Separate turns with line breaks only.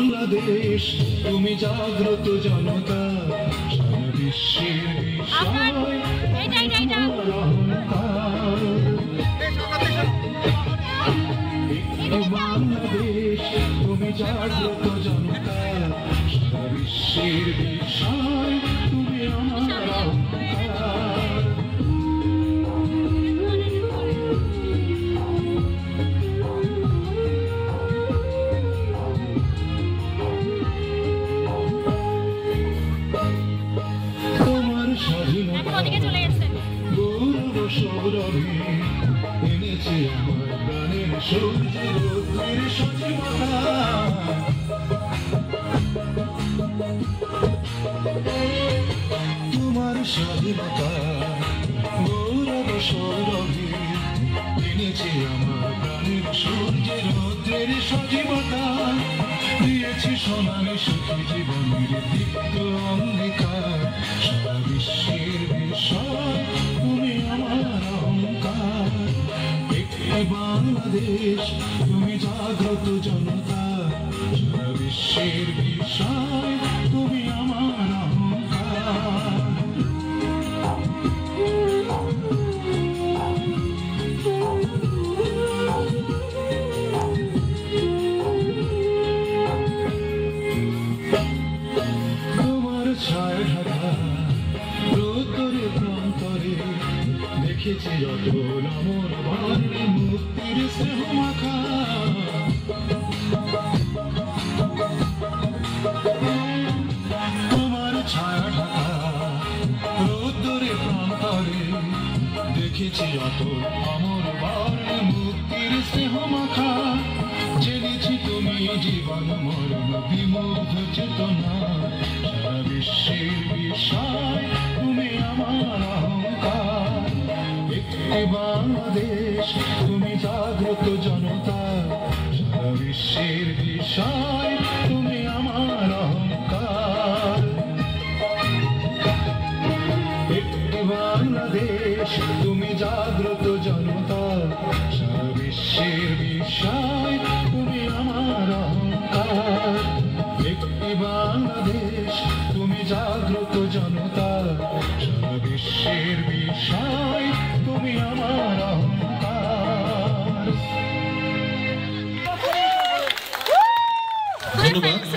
বাংলাদেশ তুমি জাগ্রত জনতা সারা বিশ্বের বাংলাদেশ তুমি জাগ্রত জনতা সারা বিশ্বের সৌরভে এনেছে আমার প্রাণের সূর্যের রৌদ্রের সজীবতা তোমার স্বাধীনতা গৌরব সৌরভে এনেছে আমার প্রাণের সূর্যের রৌদ্রের সজীবতা দিয়েছি সোনালি সুখী জীবনের দীপ্ত অন্ধকার একটি বাংলাদেশ। তুমি জাগ্রত জনতা সারা বিশ্বের বিষয় তুমি আমার তোমার ছায় ঢাকা দেখেছি অটল আমর বাণী মুক্তির স্নেহ মাখা। তোমার ছায়া ঢাকা প্রান্তরে দেখেছি অটল আমর বাণী মুক্তির স্নেহ মাখা। জেনেছি তুমি জীবন মরণ বিমুগ্ধ চেতনা। সারা বিশ্বের বাংলাদেশ, তুমি জাগ্রত জনতা, সারা বিশ্বের বিষয়, তুমি আমার অহংকার। একটি বাংলাদেশ, তুমি জাগ্রত জনতা, সারা বিশ্বের বিষয়, তুমি আমার অহংকার। একটি বাংলাদেশ, তুমি জাগ্রত জনতা বিশ্বের বিষয় তুমি আমার ধন্যবাদ।